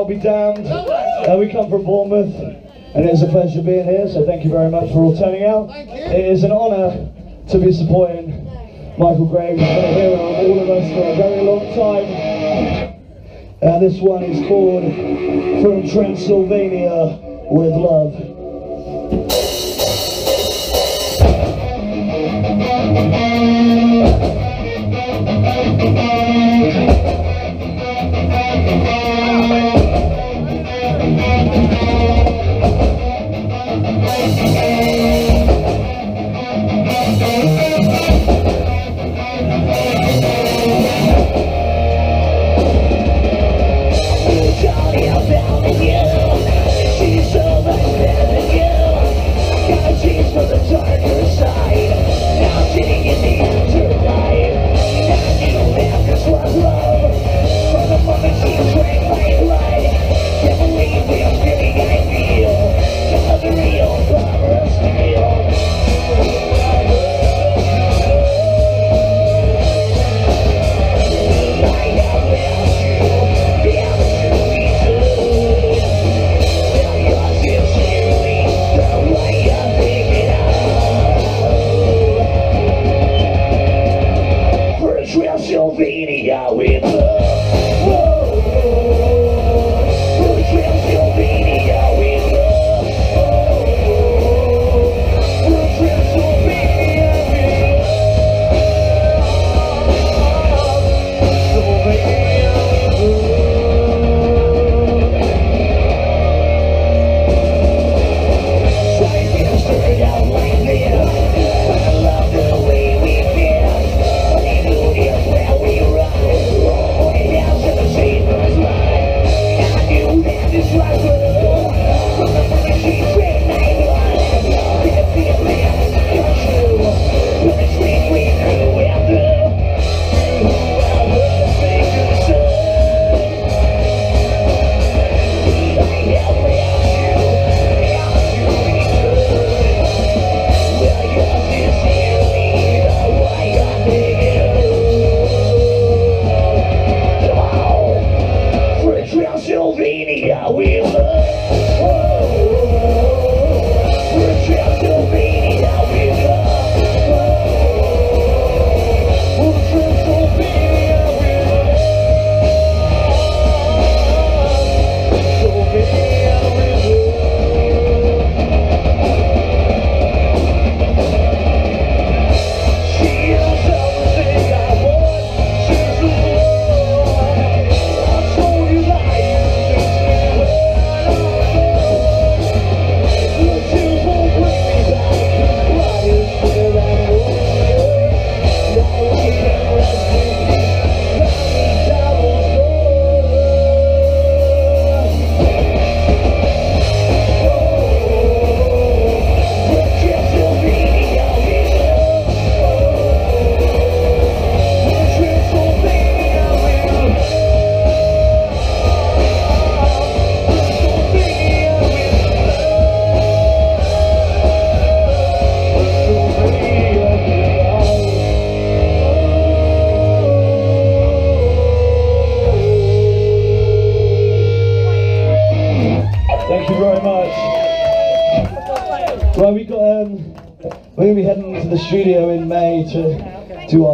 Al B Damned. Uh, we come from Bournemouth, and it's a pleasure being here. So thank you very much for all turning out. It is an honour to be supporting Michael Graves, been a hero of all of us for a very long time. Uh, this one is called From Transylvania with Love. Transylvania with love.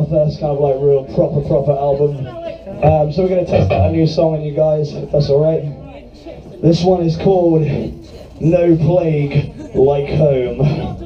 First kind of like real proper proper album. Um, so we're gonna test out a new song on you guys, if that's all right. This one is called "No Plague Like Home."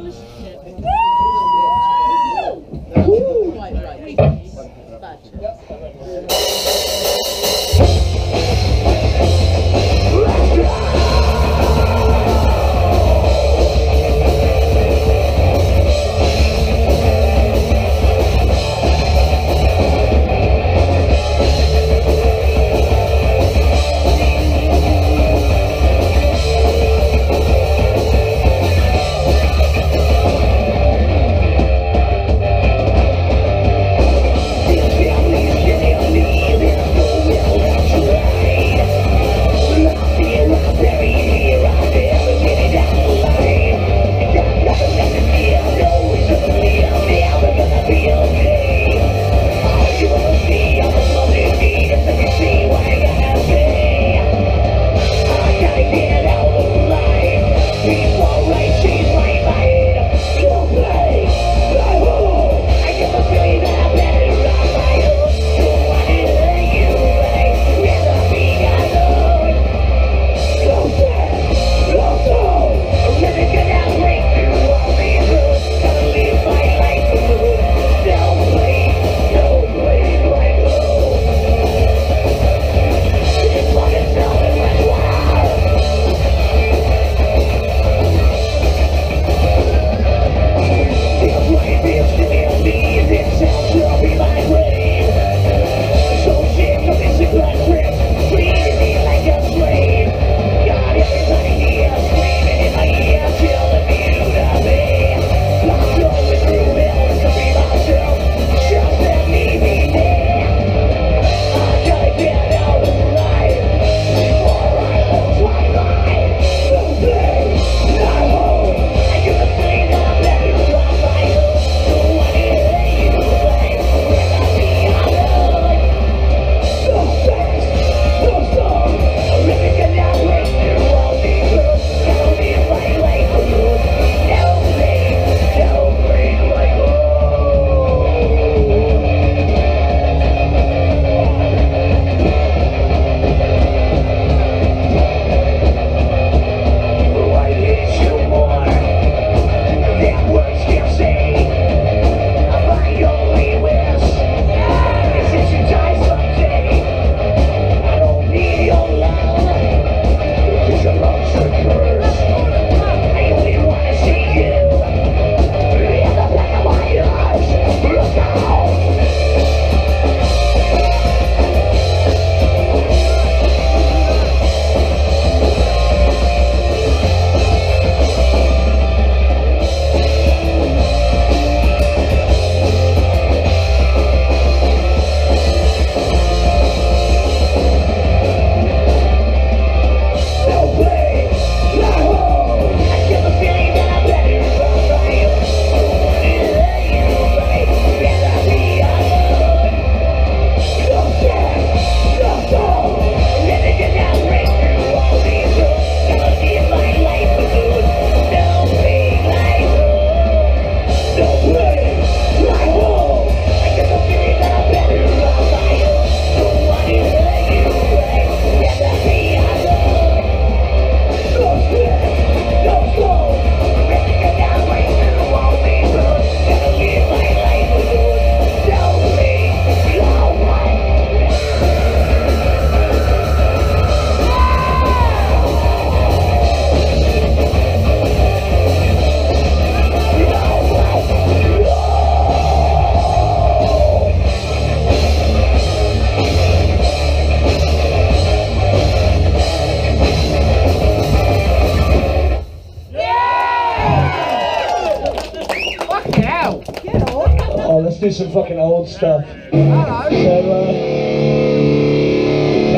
Do some fucking old stuff. So, uh,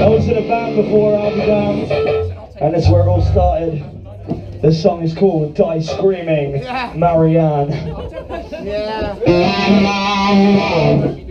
I was in a band before, Al B Damned. And that's where it all started. This song is called Die Screaming Marianne. Yeah.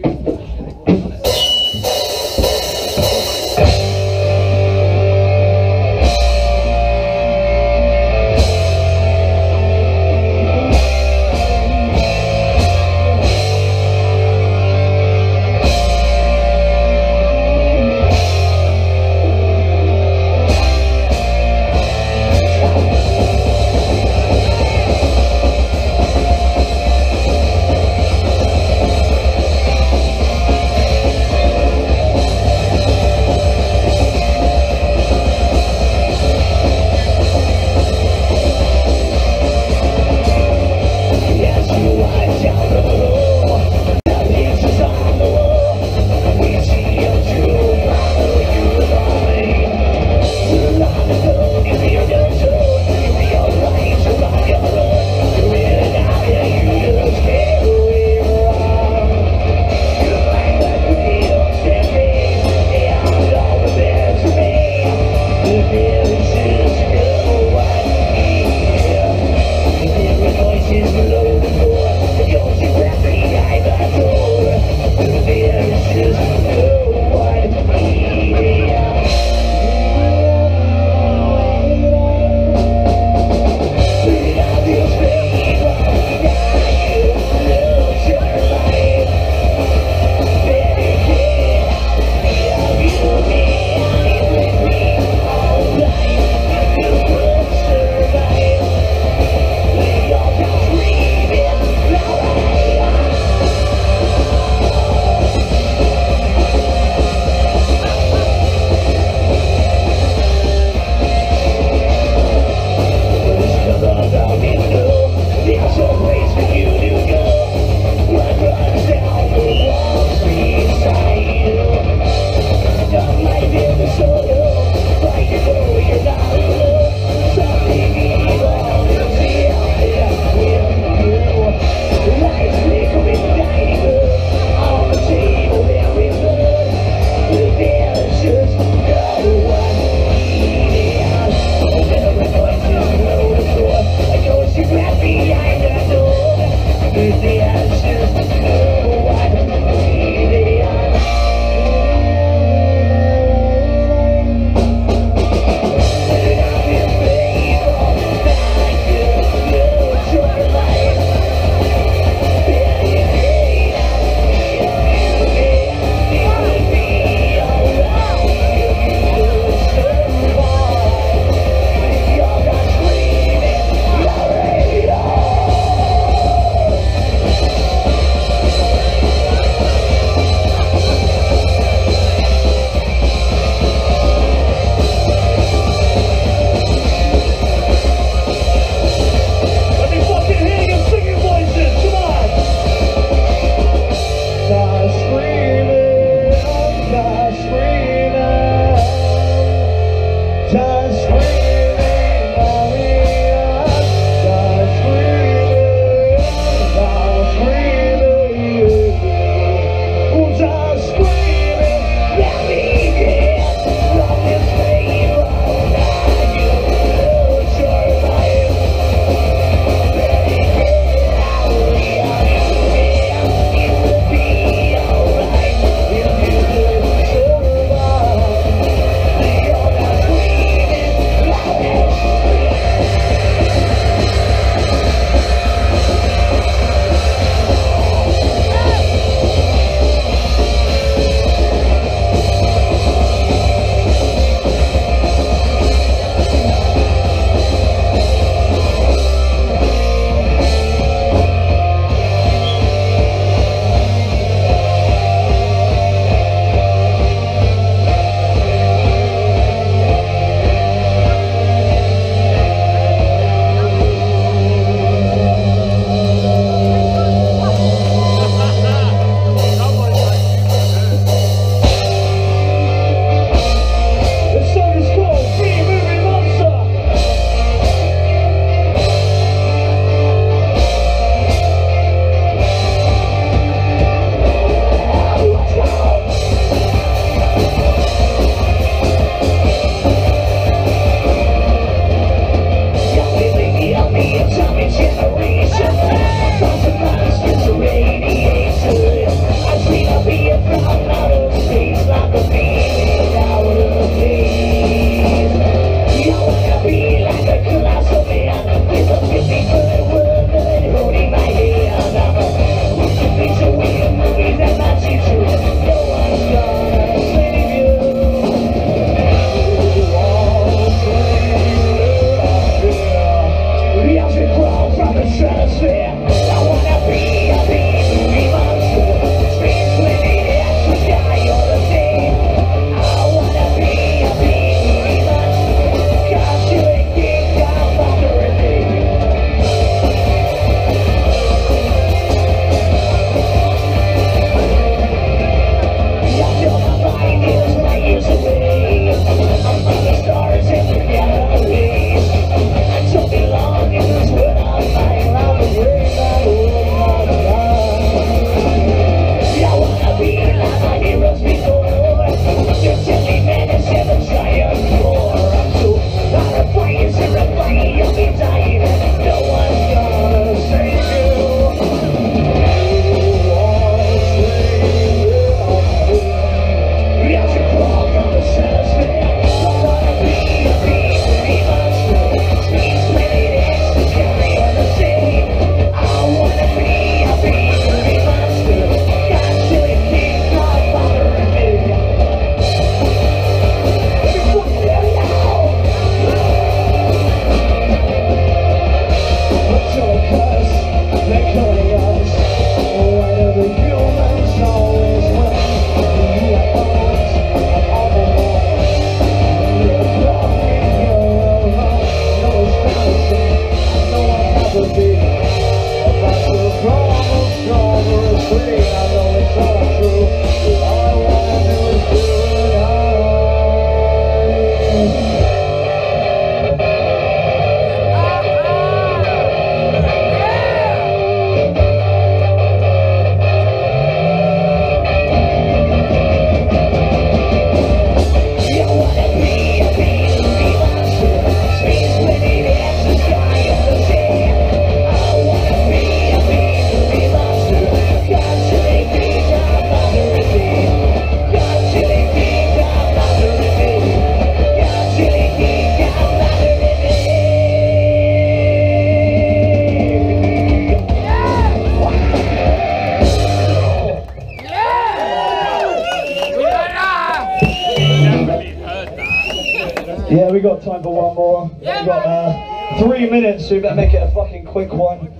so better make it a fucking quick one.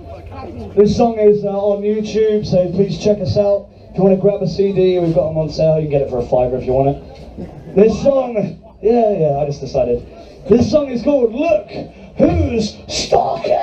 This song is uh, on YouTube, so please check us out. If you want to grab a CD, we've got them on sale. You can get it for a fiver if you want it. This song, yeah, yeah, I just decided. This song is called Look Who's Stalking!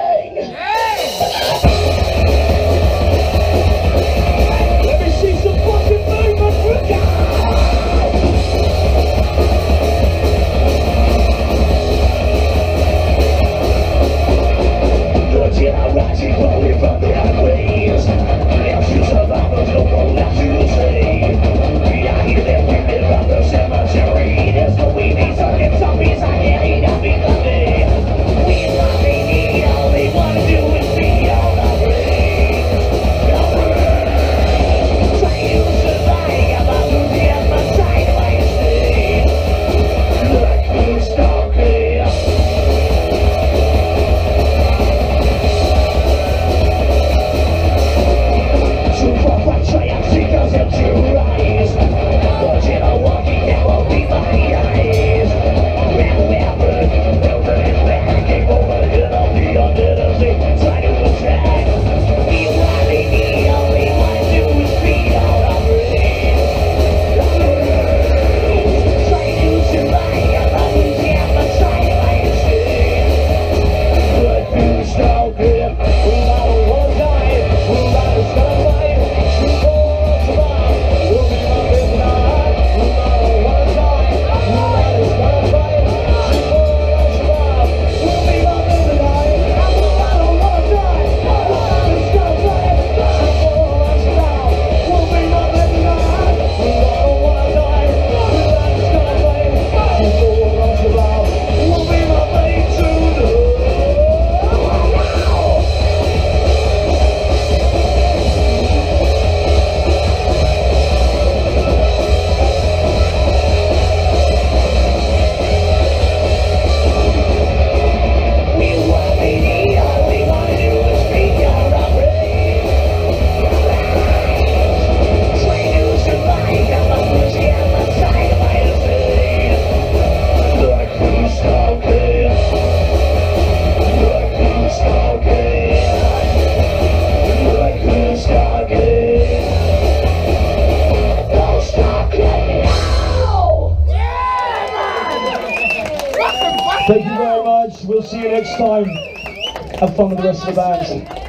fun with the rest.